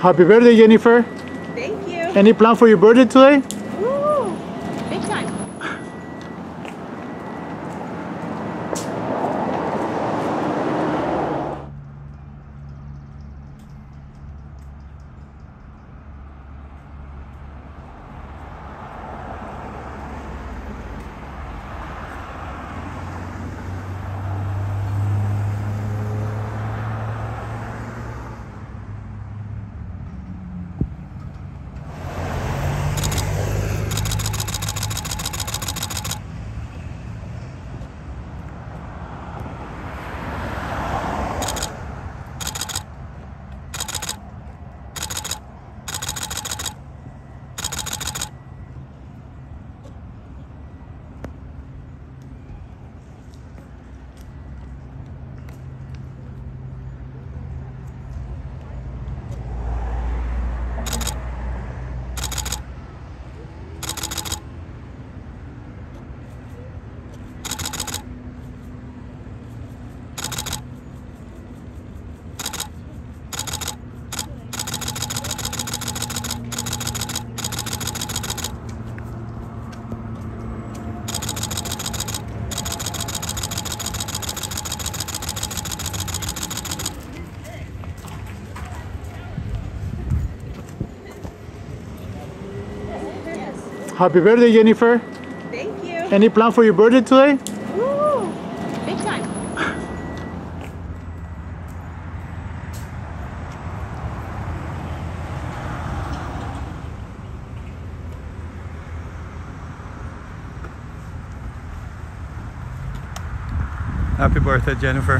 Happy birthday, Jennifer. Thank you. Any plan for your birthday today? Happy birthday, Jennifer. Thank you. Any plan for your birthday today? Woo! Big time. Happy birthday, Jennifer.